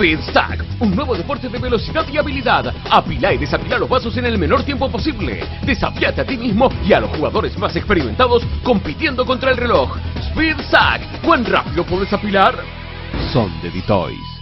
Speed Stack, un nuevo deporte de velocidad y habilidad. Apila y desapila los vasos en el menor tiempo posible. Desafíate a ti mismo y a los jugadores más experimentados compitiendo contra el reloj. Speed Stack, ¿cuán rápido puedes apilar? Son de Ditoys.